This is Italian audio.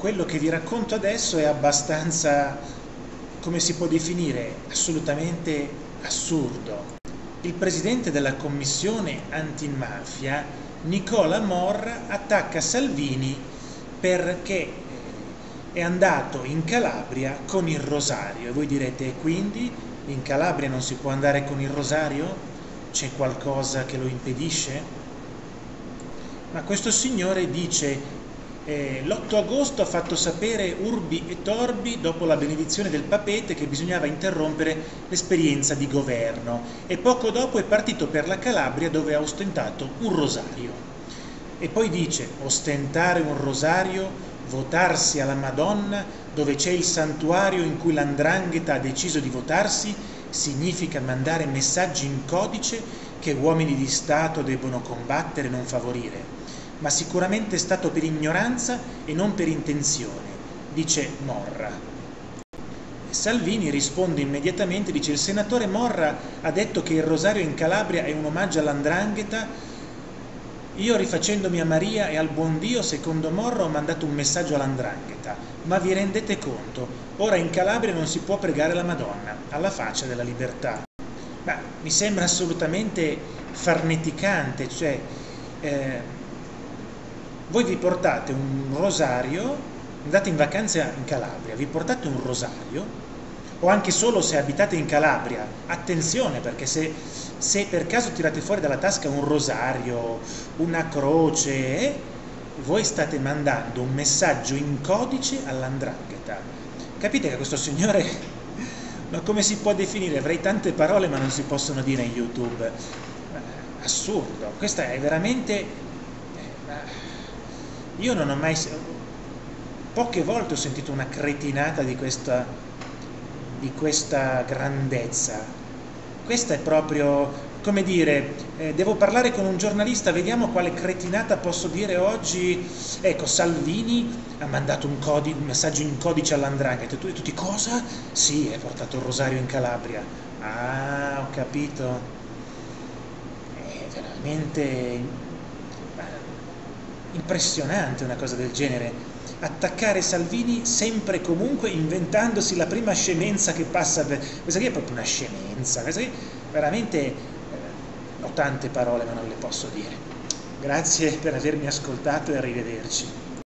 quello che vi racconto adesso è abbastanza, come si può definire, assolutamente assurdo. Il presidente della commissione antimafia, Nicola Morra, attacca Salvini perché è andato in Calabria con il rosario. E voi direte, quindi in Calabria non si può andare con il rosario? C'è qualcosa che lo impedisce? Ma questo signore dice eh, l'8 agosto ha fatto sapere Urbi e Torbi, dopo la benedizione del papete, che bisognava interrompere l'esperienza di governo e poco dopo è partito per la Calabria dove ha ostentato un rosario. E poi dice, ostentare un rosario, votarsi alla Madonna, dove c'è il santuario in cui l'andrangheta ha deciso di votarsi, significa mandare messaggi in codice che uomini di Stato debbono combattere e non favorire ma sicuramente è stato per ignoranza e non per intenzione, dice Morra. Salvini risponde immediatamente, dice il senatore Morra ha detto che il rosario in Calabria è un omaggio all'andrangheta, io rifacendomi a Maria e al buon Dio, secondo Morra ho mandato un messaggio all'andrangheta, ma vi rendete conto, ora in Calabria non si può pregare la Madonna, alla faccia della libertà. Ma mi sembra assolutamente farneticante, cioè... Eh, voi vi portate un rosario, andate in vacanza in Calabria, vi portate un rosario, o anche solo se abitate in Calabria, attenzione perché se, se per caso tirate fuori dalla tasca un rosario, una croce, voi state mandando un messaggio in codice all'andrangheta. Capite che questo signore, ma come si può definire? Avrei tante parole ma non si possono dire in YouTube. Assurdo, questa è veramente eh, io non ho mai... Poche volte ho sentito una cretinata di questa, di questa grandezza. Questa è proprio, come dire, eh, devo parlare con un giornalista, vediamo quale cretinata posso dire oggi. Ecco, Salvini ha mandato un, codice, un messaggio in codice all'andrangheta. E tu tutti cosa? Sì, hai portato il rosario in Calabria. Ah, ho capito. È veramente impressionante una cosa del genere. Attaccare Salvini sempre e comunque inventandosi la prima scemenza che passa per... Questa qui è proprio una scemenza, questa qui veramente... Eh, ho tante parole ma non le posso dire. Grazie per avermi ascoltato e arrivederci.